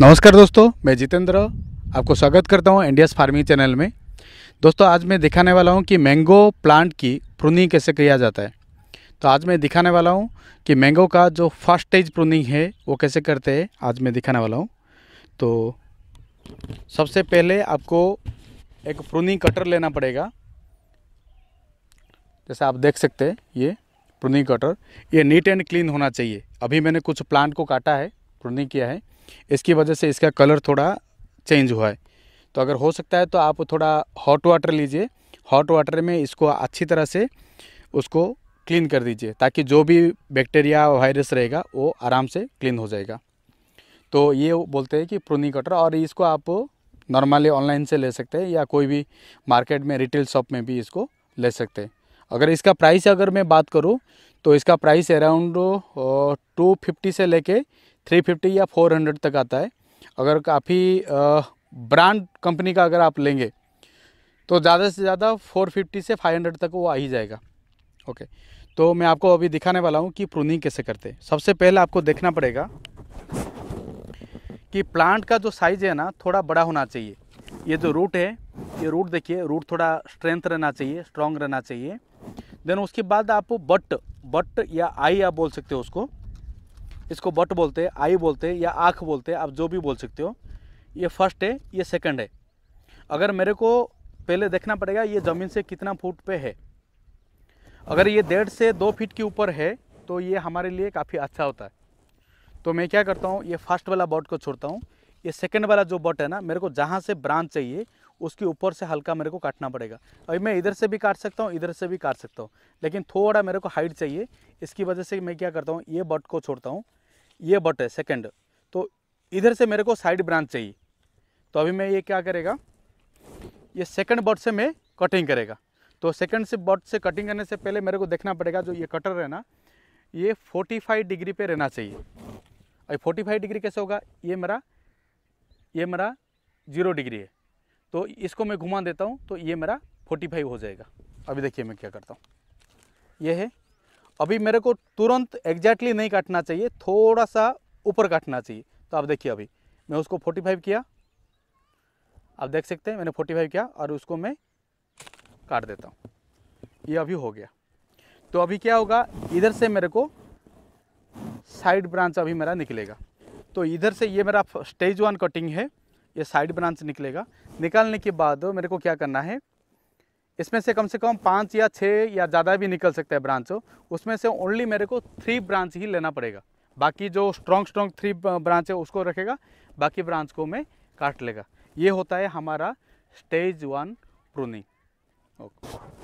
नमस्कार दोस्तों, मैं जितेंद्र आपको स्वागत करता हूँ इंडियाज़ फ़ार्मिंग चैनल में। दोस्तों, आज मैं दिखाने वाला हूँ कि मैंगो प्लांट की प्रूनिंग कैसे किया जाता है। तो आज मैं दिखाने वाला हूँ कि मैंगो का जो फ़र्स्ट स्टेज प्रूनिंग है, वो कैसे करते हैं, आज मैं दिखाने वाला हूँ। तो सबसे पहले आपको एक प्रूनिंग कटर लेना पड़ेगा। जैसे आप देख सकते हैं, ये प्रूनिंग कटर ये नीट एंड क्लीन होना चाहिए। अभी मैंने कुछ प्लांट को काटा है प्रूनिंग किया है। इसकी वजह से इसका कलर थोड़ा चेंज हुआ है। तो अगर हो सकता है तो आप थोड़ा हॉट वाटर लीजिए। हॉट वाटर में इसको अच्छी तरह से उसको क्लीन कर दीजिए ताकि जो भी बैक्टीरिया वायरस रहेगा, वो आराम से क्लीन हो जाएगा। तो ये बोलते हैं कि प्रूनिंग कटर और इसको आप नॉर्मली ऑनलाइन से ले सकते हैं या कोई भी मार्केट में रिटेल शॉप में भी इसको ले सकते हैं। अगर इसका प्राइस अगर मैं बात करूँ तो इसका प्राइस अराउंड टू फिफ्टी से लेके थ्री फिफ्टी या फोर हंड्रेड तक आता है। अगर काफ़ी ब्रांड कंपनी का अगर आप लेंगे तो ज़्यादा से ज़्यादा फोर फिफ्टी से फाइव हंड्रेड तक वो आ ही जाएगा। ओके तो मैं आपको अभी दिखाने वाला हूँ कि प्रूनिंग कैसे करते हैं। सबसे पहले आपको देखना पड़ेगा कि प्लांट का जो साइज़ है ना, थोड़ा बड़ा होना चाहिए। ये जो रूट है, ये रूट देखिए, रूट थोड़ा स्ट्रेंथ रहना चाहिए स्ट्रॉन्ग रहना चाहिए। देन उसके बाद आप बट बट या आई आप बोल सकते हो उसको। इसको बट बोलते हैं, आई बोलते हैं या आँख बोलते हैं, आप जो भी बोल सकते हो। ये फ़र्स्ट है, ये सेकंड है। अगर मेरे को पहले देखना पड़ेगा, ये ज़मीन से कितना फुट पे है। अगर ये डेढ़ से दो फीट के ऊपर है तो ये हमारे लिए काफ़ी अच्छा होता है। तो मैं क्या करता हूँ, ये फ़र्स्ट वाला बॉट को छोड़ता हूँ। ये सेकंड वाला जो बॉट है ना, मेरे को जहाँ से ब्रांच चाहिए, उसके ऊपर से हल्का मेरे को काटना पड़ेगा। अभी मैं इधर से भी काट सकता हूँ, इधर से भी काट सकता हूँ। लेकिन थोड़ा मेरे को हाइट चाहिए, इसकी वजह से मैं क्या करता हूँ, ये बट को छोड़ता हूँ। ये बट है सेकंड तो इधर से मेरे को साइड ब्रांच चाहिए। तो अभी मैं ये क्या करेगा? ये सेकंड बट से मैं कटिंग करेगा। तो सेकंड से बट से कटिंग करने से पहले मेरे को देखना पड़ेगा, जो ये कटर है ना, ये 45 डिग्री पे रहना चाहिए। अभी 45 डिग्री कैसे होगा? ये मेरा ये मेरा ज़ीरो डिग्री है। तो इसको मैं घुमा देता हूँ तो ये मेरा 45 हो जाएगा। अभी देखिए मैं क्या करता हूँ। ये है अभी मेरे को तुरंत एग्जैक्टली नहीं काटना चाहिए थोड़ा सा ऊपर काटना चाहिए। तो आप देखिए अभी, मैं उसको 45 किया। आप देख सकते हैं, मैंने 45 किया और उसको मैं काट देता हूँ। ये अभी हो गया। तो अभी क्या होगा, इधर से मेरे को साइड ब्रांच अभी मेरा निकलेगा। तो इधर से ये मेरा स्टेज वन कटिंग है, ये साइड ब्रांच निकलेगा। निकालने के बाद मेरे को क्या करना है इसमें से कम से कम पाँच या छः या ज़्यादा भी निकल सकता है ब्रांच उसमें से ओनली मेरे को थ्री ब्रांच ही लेना पड़ेगा। बाकी जो स्ट्रॉन्ग स्ट्रॉन्ग थ्री ब्रांच है, उसको रखेगा। बाकी ब्रांच को मैं काट लेगा। ये होता है हमारा स्टेज वन प्रूनिंग ओके